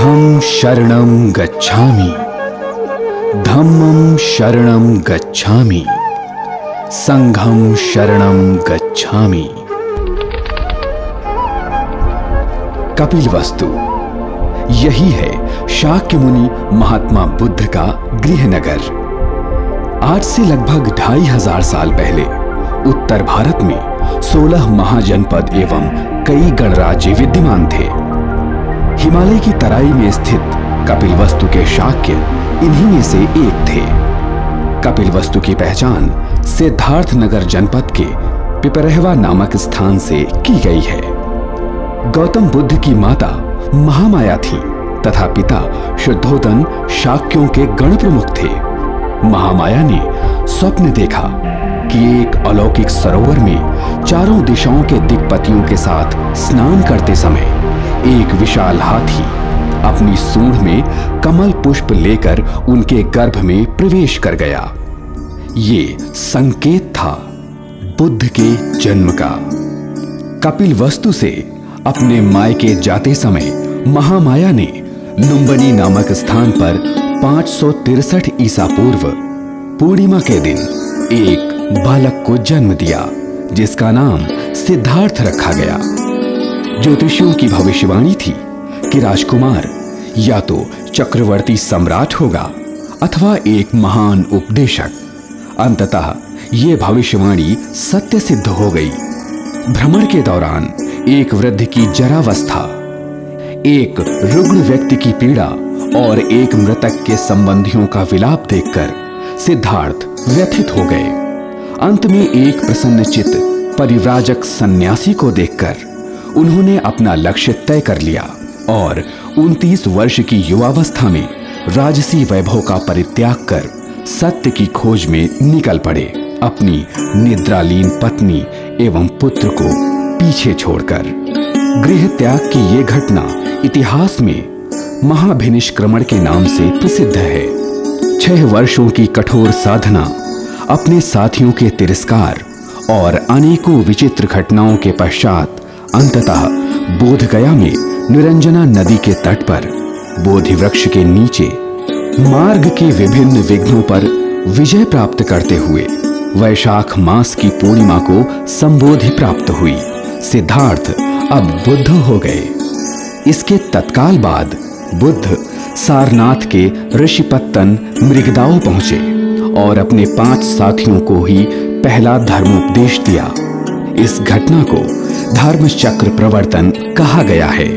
बुद्धं शरणं गच्छामि। धम्मं शरणं गच्छामि। संघं शरणं गच्छामि। कपिल वस्तु यही है शाक्य मुनि महात्मा बुद्ध का गृह नगर आज से लगभग ढाई हज़ार साल पहले, उत्तर भारत में सोलह महाजनपद एवं कई गणराज्य विद्यमान थे। हिमालय की तराई में स्थित कपिल वस्तु के शाक्य इन्हीं में से एक थे। कपिल वस्तु की पहचान सिद्धार्थ नगर जनपद के पिपरहवा नामक स्थान से की गई है। गौतम बुद्ध की माता महामाया थी तथा पिता शुद्धोदन शाक्यों के गण प्रमुख थे। महामाया ने स्वप्न देखा कि एक अलौकिक सरोवर में चारों दिशाओं के दिग्पतियों के साथ स्नान करते समय एक विशाल हाथी अपनी सूंड में कमल पुष्प लेकर उनके गर्भ में प्रवेश कर गया। ये संकेत था बुद्ध के जन्म का। कपिल वस्तु से अपने मायके जाते समय महामाया ने लुम्बनी नामक स्थान पर पाँच ईसा पूर्व पूर्णिमा के दिन एक बालक को जन्म दिया, जिसका नाम सिद्धार्थ रखा गया। ज्योतिषियों की भविष्यवाणी थी कि राजकुमार या तो चक्रवर्ती सम्राट होगा अथवा एक महान उपदेशक। अंततः ये भविष्यवाणी सत्य सिद्ध हो गई। भ्रमण के दौरान एक वृद्ध की जरावस्था, एक रुग्ण व्यक्ति की पीड़ा और एक मृतक के संबंधियों का विलाप देखकर सिद्धार्थ व्यथित हो गए। अंत में एक प्रसन्न चित्त परिव्राजक सन्यासी को देखकर उन्होंने अपना लक्ष्य तय कर लिया और 29 वर्ष की युवावस्था में राजसी वैभव का परित्याग कर सत्य की खोज में निकल पड़े अपनी निद्रालीन पत्नी एवं पुत्र को पीछे छोड़कर। गृह त्याग की ये घटना इतिहास में महाभिनिष्क्रमण के नाम से प्रसिद्ध है। छह वर्षों की कठोर साधना, अपने साथियों के तिरस्कार और अनेकों विचित्र घटनाओं के पश्चात अंततः बोध गया में निरंजना नदी के तट पर बोधि वृक्ष के नीचे, मार्ग के विभिन्न विघ्नों पर विजय प्राप्त करते हुए, वैशाख मास की पूर्णिमा को संबोधि प्राप्त हुई। सिद्धार्थ अब बुद्ध हो गए। इसके तत्काल बाद बुद्ध सारनाथ के ऋषिपत्तन मृगदाओ पहुँचे और अपने पाँच साथियों को ही पहला धर्मोपदेश दिया। इस घटना को धर्म चक्र प्रवर्तन कहा गया है।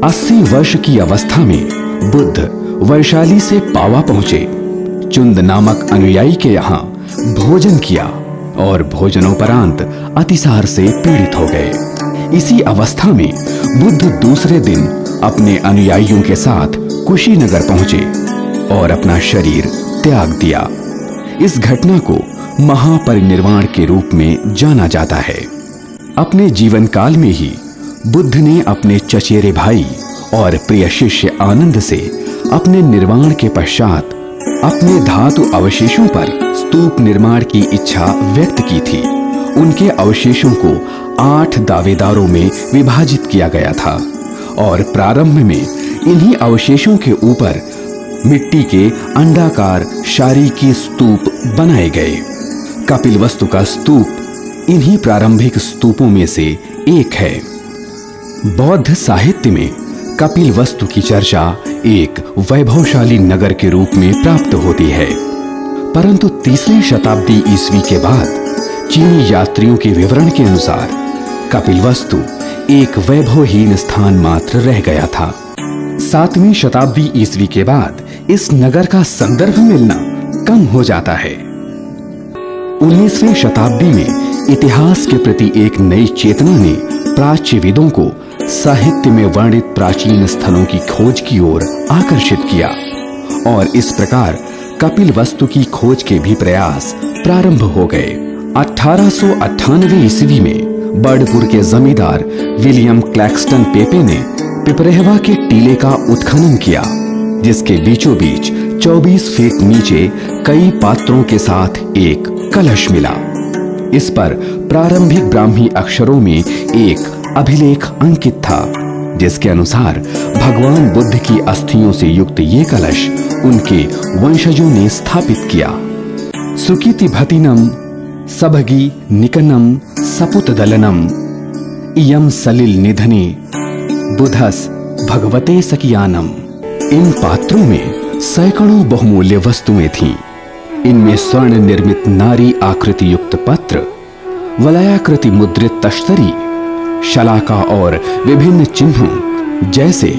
अस्सी वर्ष की अवस्था में बुद्ध वैशाली से पावा पहुँचे। चुंद नामक अनुयायी के यहाँ भोजन किया और भोजनोपरांत अतिसार से पीड़ित हो गए। इसी अवस्था में बुद्ध दूसरे दिन अपने अनुयायियों के साथ कुशीनगर पहुँचे और अपना शरीर त्याग दिया। इस घटना को महापरिनिर्वाण के रूप में जाना जाता है। अपने जीवन काल में ही बुद्ध ने अपने चचेरे भाई और प्रिय शिष्य आनंद से अपने निर्वाण के पश्चात अपने धातु अवशेषों पर स्तूप निर्माण की इच्छा व्यक्त की थी। उनके अवशेषों को आठ दावेदारों में विभाजित किया गया था और प्रारंभ में इन्हीं अवशेषों के ऊपर मिट्टी के अंडाकार शारी की स्तूप बनाए गए। कपिल वस्तु का स्तूप इन्हीं प्रारंभिक स्तूपों में से एक है। बौद्ध साहित्य में कपिल वस्तु की चर्चा एक वैभवशाली नगर के रूप में प्राप्त होती है। परंतु तीसरी शताब्दी ईस्वी के बाद चीनी यात्रियों के विवरण के अनुसार कपिल वस्तु एक वैभवहीन स्थान मात्र रह गया था। सातवीं शताब्दी ईस्वी के बाद इस नगर का संदर्भ मिलना कम हो जाता है। उन्नीसवीं शताब्दी में इतिहास के प्रति एक नई चेतना ने प्राच्यविदों को साहित्य में वर्णित प्राचीन स्थलों की खोज की ओर आकर्षित किया और इस प्रकार कपिल वस्तु की खोज के भी प्रयास प्रारंभ हो गए। अठारह ईस्वी में बर्डपुर के जमींदार विलियम क्लैक्सटन पेपे ने पिपरेहवा के टीले का उत्खनन किया, जिसके बीचों बीच 24 फीट नीचे कई पात्रों के साथ एक कलश मिला। इस पर प्रारंभिक ब्राह्मी अक्षरों में एक अभिलेख अंकित था, जिसके अनुसार भगवान बुद्ध की अस्थियों से युक्त ये कलश उनके वंशजों ने स्थापित किया। सुकीति भतिनम, सबगी निकनम, सपुत दलनम इयम सलिल निधने, बुधस भगवते सकियानम इन पात्रों में सैकड़ों बहुमूल्य वस्तुएँ थीं। इनमें स्वर्ण निर्मित नारी आकृति युक्त पत्र, वलयाकृति मुद्रित तश्तरी, शलाका और विभिन्न चिन्हों जैसे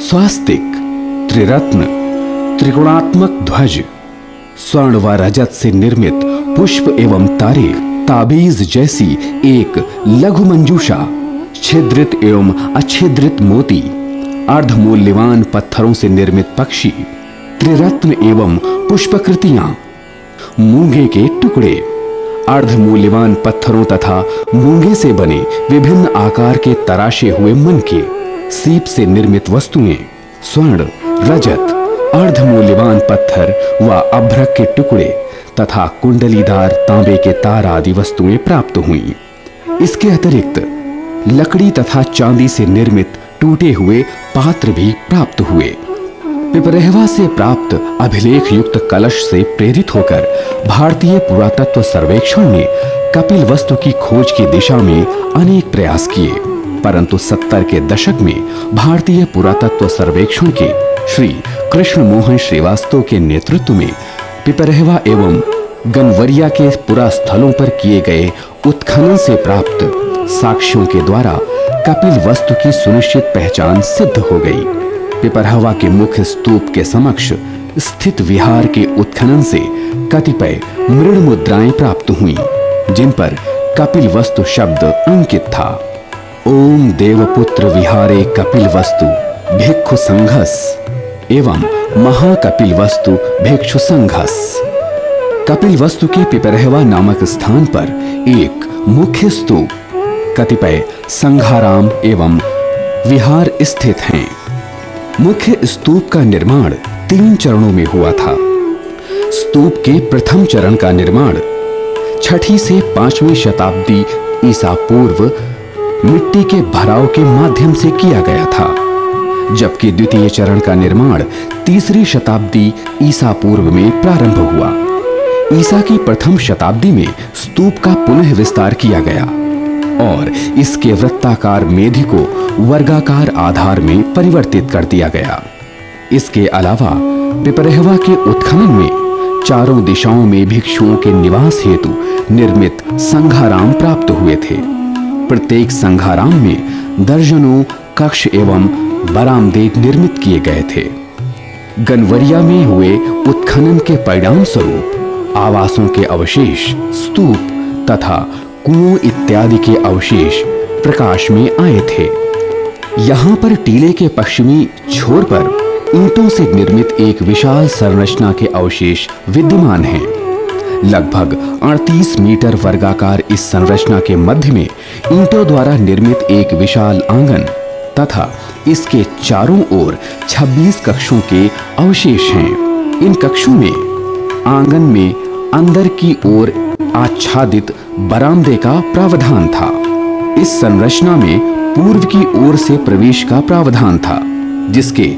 स्वास्तिक, त्रिरत्न, त्रिगुणात्मक ध्वज, स्वर्ण व रजत से निर्मित पुष्प एवं तारे, ताबीज जैसी एक लघु मंजूषा छिद्रित एवं अच्छिद्रित मोती, अर्धमूल्यवान पत्थरों से निर्मित पक्षी, त्रिरत्न एवं पुष्पकृतियाँ मूँगे के टुकड़े। अर्धमूल्यवान पत्थरों तथा मूँगे से बने विभिन्न आकार के तराशे हुए मन के सीप से निर्मित वस्तुएँ, स्वर्ण, रजत, अर्धमूल्यवान पत्थर व अभ्रक के टुकड़े तथा कुंडलीदार तांबे के तार आदि वस्तुएँ प्राप्त हुई। इसके अतिरिक्त लकड़ी तथा चांदी से निर्मित टूटे हुए पात्र भी प्राप्त हुए। पिपरेहवा से प्राप्त अभिलेख युक्त कलश से प्रेरित होकर भारतीय पुरातत्व सर्वेक्षण ने कपिल वस्तु की खोज की दिशा में अनेक प्रयास किए। परंतु सत्तर के दशक में भारतीय पुरातत्व सर्वेक्षण के श्री कृष्ण मोहन श्रीवास्तव के नेतृत्व में पिपरेहवा एवं गनवरिया के पुरा स्थलों पर किए गए उत्खनन से प्राप्त साक्ष्यों के द्वारा कपिल वस्तु की सुनिश्चित पहचान सिद्ध हो गई। पिपरहवा के मुख्य स्तूप के समक्ष स्थित विहार के उत्खनन से कतिपय मृण मुद्राएँ प्राप्त हुई, जिन पर कपिल वस्तु शब्द अंकित था। ओम देवपुत्र विहारे कपिल वस्तु, भिक्षु संघस, एवं महाकपिल वस्तु, भिक्षु संघस। कपिल वस्तु के पिपरहवा नामक स्थान पर एक मुख्य स्तूप, कतिपय संघाराम एवं विहार स्थित हैं। मुख्य स्तूप का निर्माण तीन चरणों में हुआ था। स्तूप के प्रथम चरण का निर्माण छठी से पांचवी शताब्दी ईसा पूर्व मिट्टी के भराव के माध्यम से किया गया था, जबकि द्वितीय चरण का निर्माण तीसरी शताब्दी ईसा पूर्व में प्रारंभ हुआ। ईसा की प्रथम शताब्दी में स्तूप का पुनः विस्तार किया गया। और इसके वृत्ताकार मेधि को वर्गाकार आधार में परिवर्तित कर दिया गया। इसके अलावा पिपरहवा के उत्खनन में चारों दिशाओं में भिक्षुओं के निवास हेतु निर्मित संघाराम प्राप्त हुए थे। प्रत्येक संघाराम में दर्जनों कक्ष एवं बरामदे निर्मित किए गए थे। गनवरिया में हुए उत्खनन के परिणाम स्वरूप आवासों के अवशेष, स्तूप तथा कुओं इत्यादि के अवशेष प्रकाश में आए थे। यहाँ पर टीले के पश्चिमी छोर पर ईंटों से निर्मित एक विशाल संरचना के अवशेष विद्यमान हैं। लगभग 38 मीटर वर्गाकार इस संरचना के मध्य में ईंटों द्वारा निर्मित एक विशाल आँगन तथा इसके चारों ओर 26 कक्षों के अवशेष हैं। इन कक्षों में आँगन में अंदर की ओर आच्छादित बरामदे का प्रावधान था। इस संरचना में पूर्व की ओर से प्रवेश का प्रावधान था, जिसके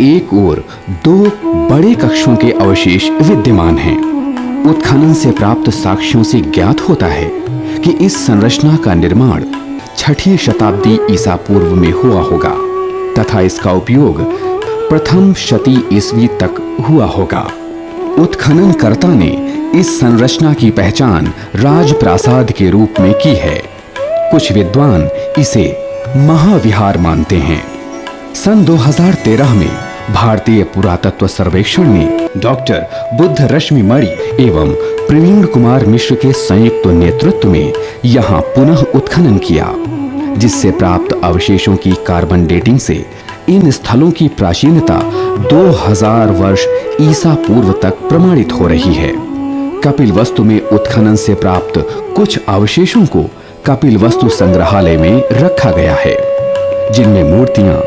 एक ओर दो बड़े कक्षों के अवशेष विद्यमान हैं। उत्खनन से प्राप्त साक्ष्यों से ज्ञात होता है कि इस संरचना का निर्माण छठी शताब्दी ईसा पूर्व में हुआ होगा, तथा इसका उपयोग प्रथम शती ईस्वी तक हुआ होगा। उत्खननकर्ता ने इस संरचना की पहचान राजप्रासाद के रूप में की है। कुछ विद्वान इसे महाविहार मानते हैं। सन 2013 में भारतीय पुरातत्व सर्वेक्षण ने डॉक्टर बुद्ध रश्मि मणि एवं प्रवीण कुमार मिश्र के संयुक्त नेतृत्व में यहाँ पुनः उत्खनन किया, जिससे प्राप्त अवशेषों की कार्बन डेटिंग से इन स्थलों की प्राचीनता 2000 वर्ष ईसा पूर्व तक प्रमाणित हो रही है। कपिल वस्तु में उत्खनन से प्राप्त कुछ अवशेषों को कपिल वस्तु संग्रहालय में रखा गया है, जिनमें मूर्तियाँ,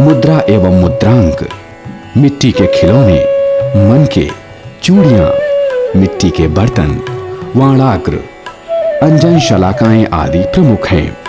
मुद्रा एवं मुद्रांक, मिट्टी के खिलौने मन के चूड़ियाँ, मिट्टी के बर्तन, वाणाग्र, अंजन शलाकाएँ आदि प्रमुख हैं।